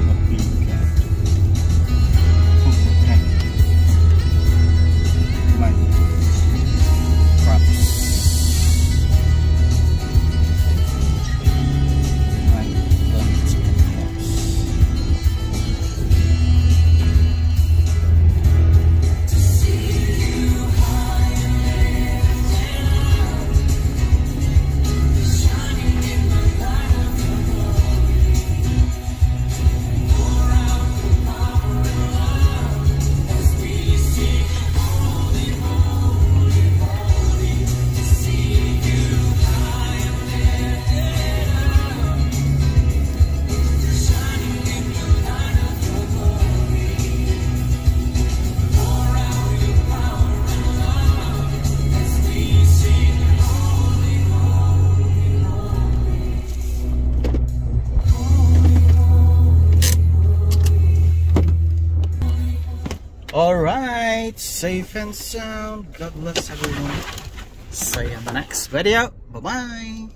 have a big Alright, safe and sound. God bless everyone. See you in the next video. Bye bye.